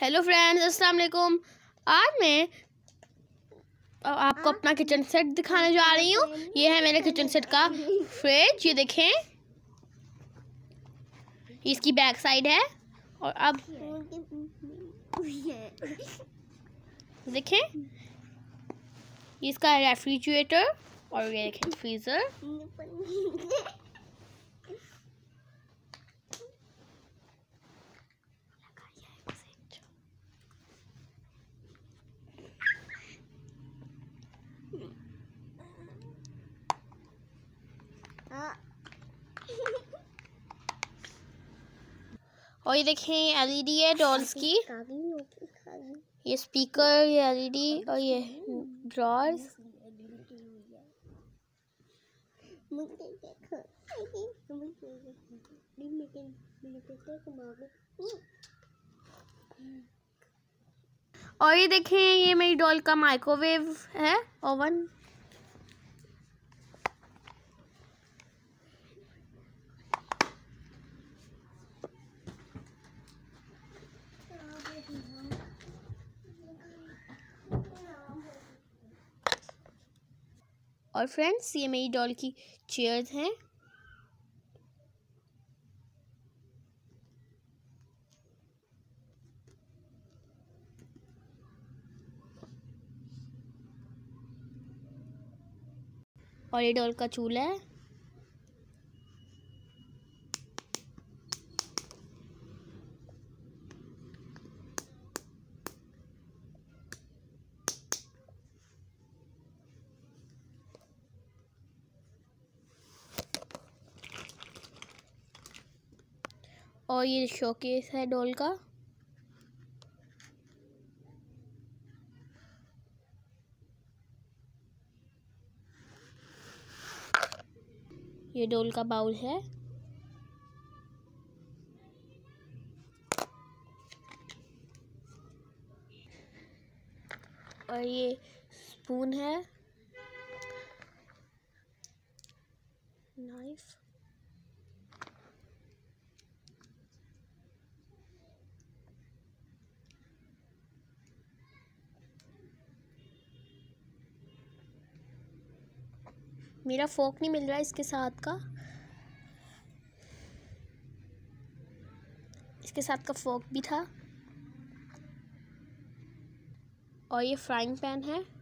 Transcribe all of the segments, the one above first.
Hello friends अस्सलाम वालेकुम। आज मैं आपको अपना किचन सेट दिखाने जा रही हूँ। ये है मेरे किचन सेट का फ्रिज ये देखें। इसकी बैक साइड है। और अब देखें। इसका रेफ्रिजरेटर और ये देखें फ्रीज़र और ये देखें एलईडी है डॉल्स की। ये स्पीकर ये एलईडी और ये ड्रॉर्स और ये देखें ये मेरी डॉल का माइक्रोवेव है ओवन और फ्रेंड्स ये मेरी डॉल की चेयर्स हैं। और ये डॉल का चूल्हा है। और ये शोकेस है डॉल का। ये डोल का बाउल है। और ये स्पून है। नाइफ मेरा फोक नहीं मिल रहा इसके साथ का। इसके साथ का फोक भी था। और ये फ्राइंग पैन है।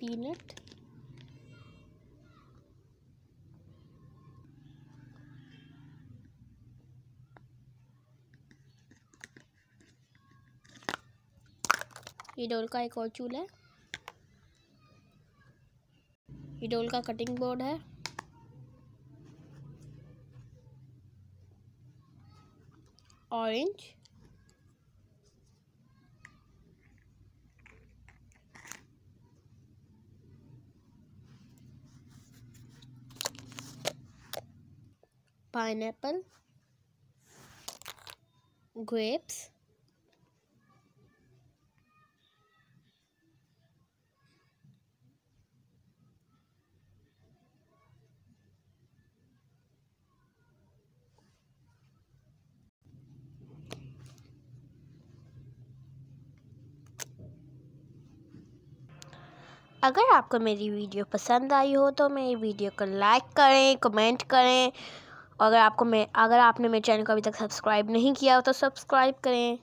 Peanut. ये डोल का एक और चूल्हा है। ये डोल का कटिंग बोर्ड है। ऑरेंज pineapple, grapes, अगर आपको मेरी वीडियो पसंद आई हो तो मेरी वीडियो को लाइक करें, कमेंट करें अगर आपको मैं, अगर आपने मेरे चैनल को अभी तक सब्सक्राइब नहीं किया हो तो सब्सक्राइब करें।